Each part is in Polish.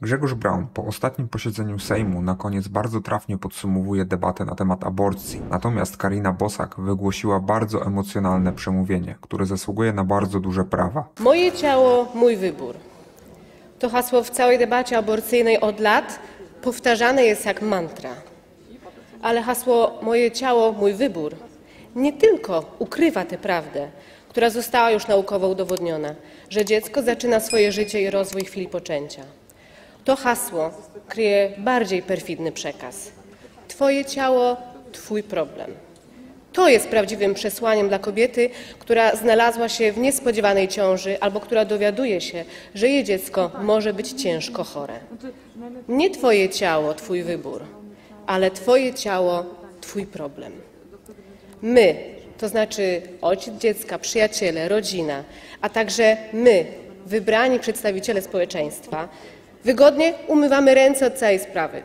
Grzegorz Braun po ostatnim posiedzeniu Sejmu na koniec bardzo trafnie podsumowuje debatę na temat aborcji, natomiast Karina Bosak wygłosiła bardzo emocjonalne przemówienie, które zasługuje na bardzo duże prawa. Moje ciało, mój wybór. To hasło w całej debacie aborcyjnej od lat powtarzane jest jak mantra. Ale hasło moje ciało, mój wybór nie tylko ukrywa tę prawdę, która została już naukowo udowodniona, że dziecko zaczyna swoje życie i rozwój w chwili poczęcia. To hasło kryje bardziej perfidny przekaz. Twoje ciało, twój problem. To jest prawdziwym przesłaniem dla kobiety, która znalazła się w niespodziewanej ciąży albo która dowiaduje się, że jej dziecko może być ciężko chore. Nie Twoje ciało, Twój wybór, ale Twoje ciało, Twój problem. My, to znaczy ojciec dziecka, przyjaciele, rodzina, a także my, wybrani przedstawiciele społeczeństwa, wygodnie umywamy ręce od całej sprawy.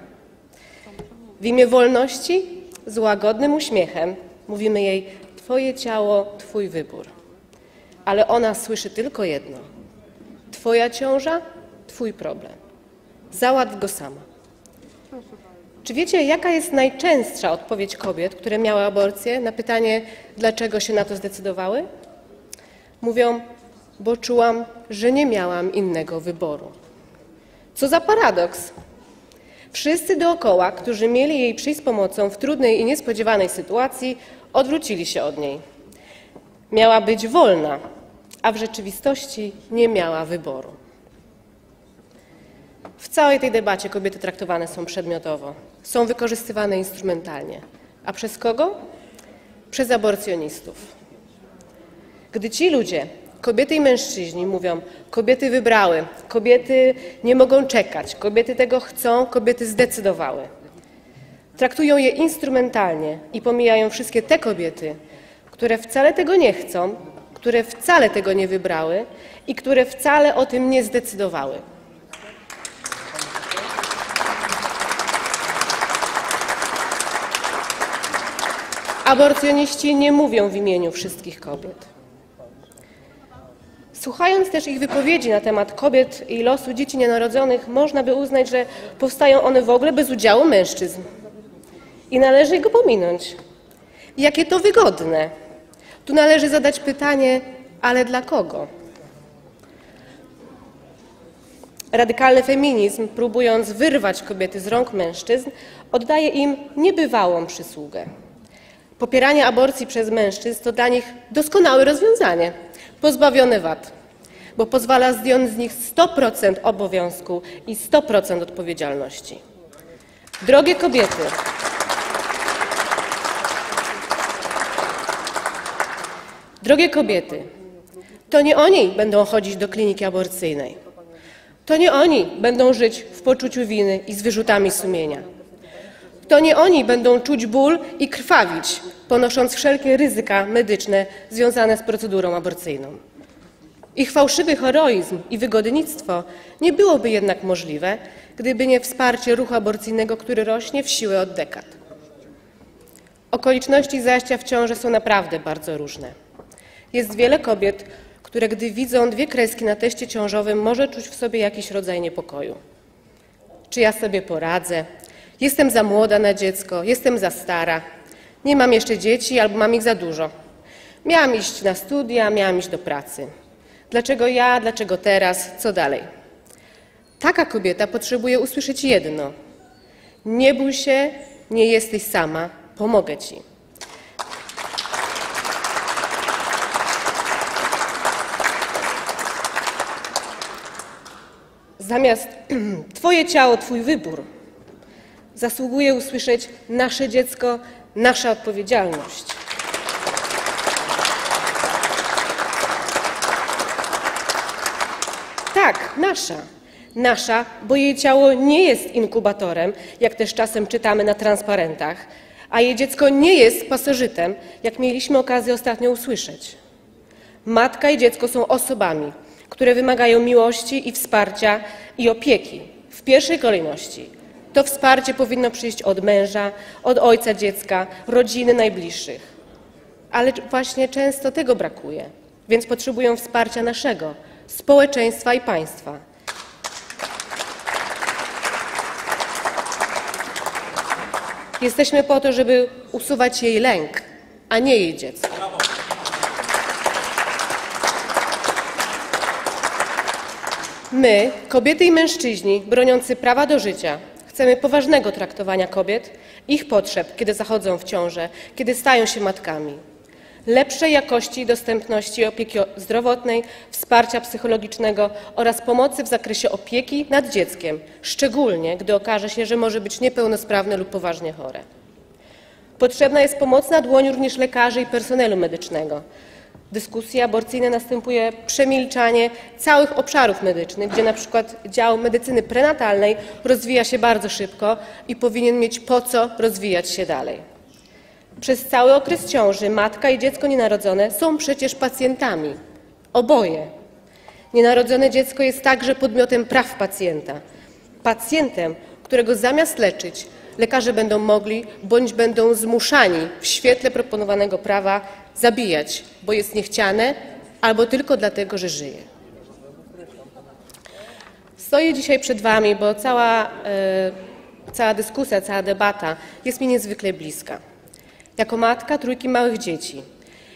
W imię wolności, z łagodnym uśmiechem mówimy jej: Twoje ciało, Twój wybór. Ale ona słyszy tylko jedno: Twoja ciąża, Twój problem. Załatw go sama. Czy wiecie, jaka jest najczęstsza odpowiedź kobiet, które miały aborcję, na pytanie, dlaczego się na to zdecydowały? Mówią, bo czułam, że nie miałam innego wyboru. Co za paradoks! Wszyscy dookoła, którzy mieli jej przyjść z pomocą w trudnej i niespodziewanej sytuacji, odwrócili się od niej. Miała być wolna, a w rzeczywistości nie miała wyboru. W całej tej debacie kobiety traktowane są przedmiotowo, są wykorzystywane instrumentalnie. A przez kogo? Przez aborcjonistów. Gdy ci ludzie, kobiety i mężczyźni, mówią: Kobiety wybrały, kobiety nie mogą czekać, kobiety tego chcą, kobiety zdecydowały. Traktują je instrumentalnie i pomijają wszystkie te kobiety, które wcale tego nie chcą, które wcale tego nie wybrały i które wcale o tym nie zdecydowały. Aborcjoniści nie mówią w imieniu wszystkich kobiet. Słuchając też ich wypowiedzi na temat kobiet i losu dzieci nienarodzonych, można by uznać, że powstają one w ogóle bez udziału mężczyzn. I należy go pominąć. Jakie to wygodne. Tu należy zadać pytanie, ale dla kogo? Radykalny feminizm, próbując wyrwać kobiety z rąk mężczyzn, oddaje im niebywałą przysługę. Popieranie aborcji przez mężczyzn to dla nich doskonałe rozwiązanie, pozbawione wad, bo pozwala zdjąć z nich 100% obowiązku i 100% odpowiedzialności. Drogie kobiety, drogie kobiety, to nie oni będą chodzić do kliniki aborcyjnej. To nie oni będą żyć w poczuciu winy i z wyrzutami sumienia. To nie oni będą czuć ból i krwawić, ponosząc wszelkie ryzyka medyczne związane z procedurą aborcyjną. Ich fałszywy heroizm i wygodnictwo nie byłoby jednak możliwe, gdyby nie wsparcie ruchu aborcyjnego, który rośnie w siłę od dekad. Okoliczności zajścia w ciążę są naprawdę bardzo różne. Jest wiele kobiet, które gdy widzą dwie kreski na teście ciążowym, może czuć w sobie jakiś rodzaj niepokoju. Czy ja sobie poradzę? Jestem za młoda na dziecko, jestem za stara, nie mam jeszcze dzieci albo mam ich za dużo. Miałam iść na studia, miałam iść do pracy. Dlaczego ja, dlaczego teraz, co dalej? Taka kobieta potrzebuje usłyszeć jedno: Nie bój się, nie jesteś sama, pomogę ci. Zamiast Twoje ciało, Twój wybór, zasługuje usłyszeć nasze dziecko, nasza odpowiedzialność. Tak, nasza. Nasza, bo jej ciało nie jest inkubatorem, jak też czasem czytamy na transparentach, a jej dziecko nie jest pasożytem, jak mieliśmy okazję ostatnio usłyszeć. Matka i dziecko są osobami, które wymagają miłości i wsparcia i opieki w pierwszej kolejności. To wsparcie powinno przyjść od męża, od ojca dziecka, rodziny najbliższych. Ale właśnie często tego brakuje, więc potrzebują wsparcia naszego, społeczeństwa i państwa. Jesteśmy po to, żeby usuwać jej lęk, a nie jej dziecko. My, kobiety i mężczyźni broniący prawa do życia, chcemy poważnego traktowania kobiet, ich potrzeb, kiedy zachodzą w ciążę, kiedy stają się matkami, lepszej jakości i dostępności opieki zdrowotnej, wsparcia psychologicznego oraz pomocy w zakresie opieki nad dzieckiem, szczególnie gdy okaże się, że może być niepełnosprawne lub poważnie chore. Potrzebna jest pomocna dłoń również lekarzy i personelu medycznego, dyskusji aborcyjnej następuje przemilczanie całych obszarów medycznych, gdzie na przykład dział medycyny prenatalnej rozwija się bardzo szybko i powinien mieć po co rozwijać się dalej. Przez cały okres ciąży matka i dziecko nienarodzone są przecież pacjentami. Oboje. Nienarodzone dziecko jest także podmiotem praw pacjenta. Pacjentem, którego zamiast leczyć, lekarze będą mogli bądź będą zmuszani w świetle proponowanego prawa zabijać, bo jest niechciane albo tylko dlatego, że żyje. Stoję dzisiaj przed Wami, bo cała, e, cała dyskusja, cała debata jest mi niezwykle bliska. Jako matka trójki małych dzieci,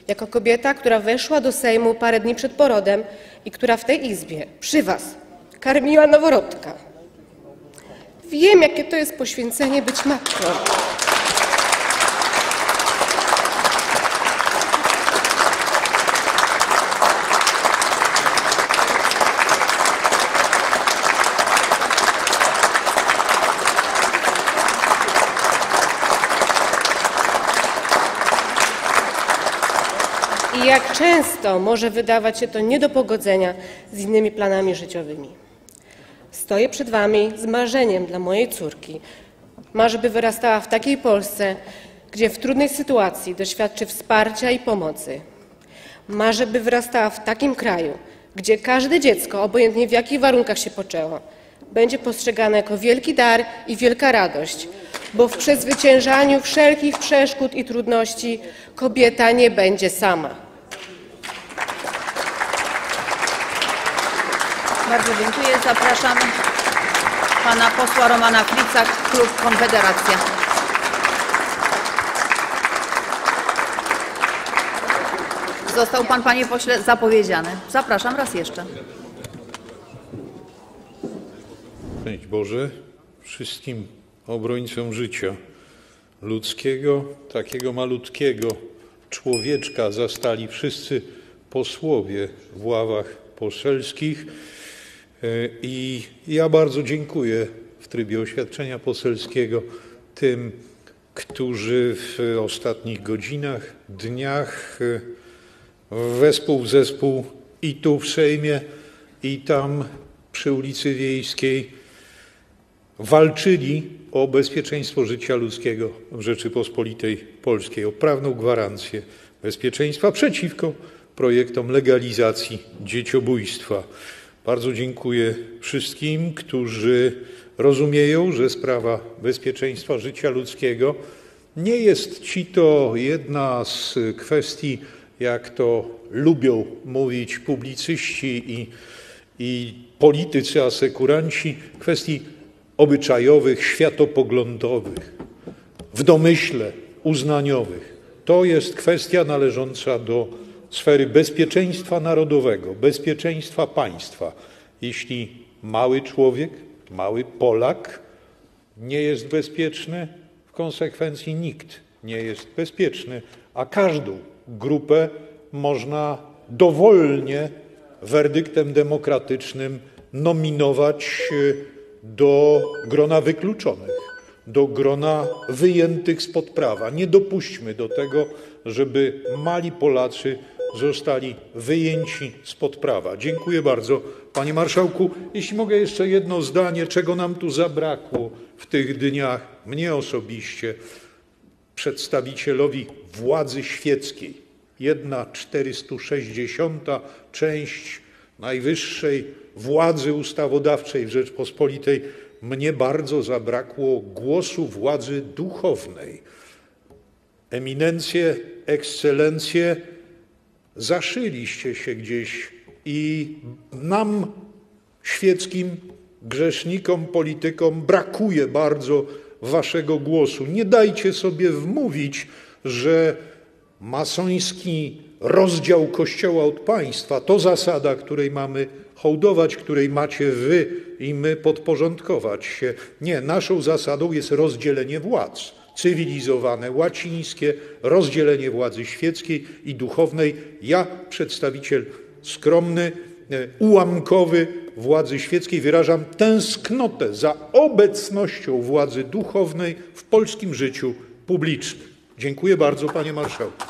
jako kobieta, która weszła do Sejmu parę dni przed porodem i która w tej izbie, przy Was, karmiła noworodka. Wiem, jakie to jest poświęcenie być matką. I jak często może wydawać się to nie do pogodzenia z innymi planami życiowymi. Stoję przed Wami z marzeniem dla mojej córki. Marzę, by wyrastała w takiej Polsce, gdzie w trudnej sytuacji doświadczy wsparcia i pomocy. Marzę, by wyrastała w takim kraju, gdzie każde dziecko, obojętnie w jakich warunkach się poczęło, będzie postrzegane jako wielki dar i wielka radość, bo w przezwyciężaniu wszelkich przeszkód i trudności kobieta nie będzie sama. Bardzo dziękuję. Zapraszam pana posła Romana Frica, klub Konfederacja. Został pan, panie pośle, zapowiedziany. Zapraszam raz jeszcze. Szczęść Boże wszystkim obrońcom życia ludzkiego, takiego malutkiego człowieczka zastali wszyscy posłowie w ławach poselskich. I ja bardzo dziękuję w trybie oświadczenia poselskiego tym, którzy w ostatnich godzinach, dniach wespół w zespół i tu w Sejmie, i tam przy ulicy Wiejskiej walczyli o bezpieczeństwo życia ludzkiego w Rzeczypospolitej Polskiej, o prawną gwarancję bezpieczeństwa przeciwko projektom legalizacji dzieciobójstwa. Bardzo dziękuję wszystkim, którzy rozumieją, że sprawa bezpieczeństwa życia ludzkiego nie jest ci to jedna z kwestii, jak to lubią mówić publicyści i, i politycy asekuranci, kwestii obyczajowych, światopoglądowych, w domyśle uznaniowych. To jest kwestia należąca do sfery bezpieczeństwa narodowego, bezpieczeństwa państwa. Jeśli mały człowiek, mały Polak nie jest bezpieczny, w konsekwencji nikt nie jest bezpieczny, a każdą grupę można dowolnie werdyktem demokratycznym nominować do grona wykluczonych, do grona wyjętych spod prawa. Nie dopuśćmy do tego, żeby mali Polacy zostali wyjęci spod prawa. Dziękuję bardzo, panie marszałku. Jeśli mogę jeszcze jedno zdanie, czego nam tu zabrakło w tych dniach, mnie osobiście, przedstawicielowi władzy świeckiej. Jedna 460. część najwyższej władzy ustawodawczej w Rzeczpospolitej, mnie bardzo zabrakło głosu władzy duchownej. Eminencje, ekscelencje, zaszyliście się gdzieś i nam, świeckim grzesznikom, politykom, brakuje bardzo waszego głosu. Nie dajcie sobie wmówić, że masoński rozdział Kościoła od państwa to zasada, której mamy hołdować, której macie wy i my podporządkować się. Nie, naszą zasadą jest rozdzielenie władz. Cywilizowane, łacińskie, rozdzielenie władzy świeckiej i duchownej. Ja, przedstawiciel skromny, e, ułamkowy władzy świeckiej, wyrażam tęsknotę za obecnością władzy duchownej w polskim życiu publicznym. Dziękuję bardzo, panie marszałku.